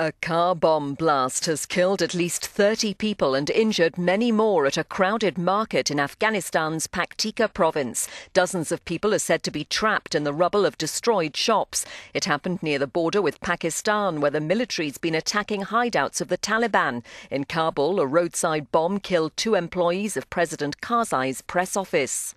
A car bomb blast has killed at least 30 people and injured many more at a crowded market in Afghanistan's Paktika province. Dozens of people are said to be trapped in the rubble of destroyed shops. It happened near the border with Pakistan, where the military's been attacking hideouts of the Taliban. In Kabul, a roadside bomb killed two employees of President Karzai's press office.